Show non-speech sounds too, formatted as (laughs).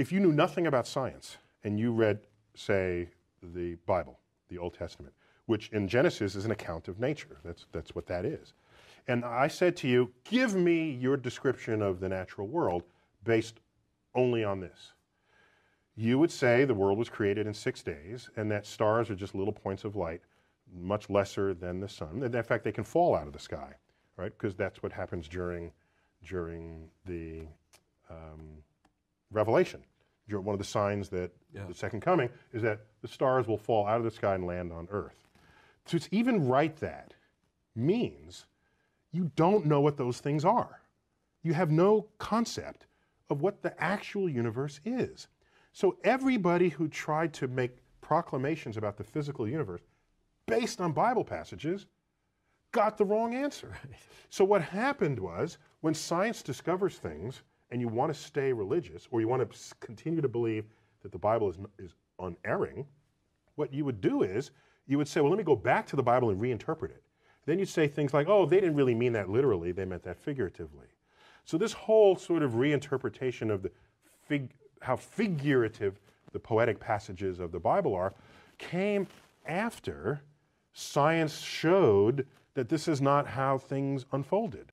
if you knew nothing about science and you read, say, the Bible, the Old Testament, which in Genesis is an account of nature, that's, that's what that is. And I said to you, give me your description of the natural world based only on this. You would say the world was created in six days and that stars are just little points of light, much lesser than the sun. In fact, they can fall out of the sky, right? Because that's what happens during, during the um, Revelation. One of the signs that yeah. the second coming is that the stars will fall out of the sky and land on earth. So to even write that means you don't know what those things are. You have no concept of what the actual universe is. So everybody who tried to make proclamations about the physical universe based on Bible passages got the wrong answer. (laughs) Right. So what happened was when science discovers things and you want to stay religious or you want to continue to believe that the Bible is, is unerring, what you would do is you would say, well, let me go back to the Bible and reinterpret it. Then you'd say things like, oh, they didn't really mean that literally, they meant that figuratively. So this whole sort of reinterpretation of the fig- how figurative the poetic passages of the Bible are came after science showed that this is not how things unfolded.